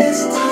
this time.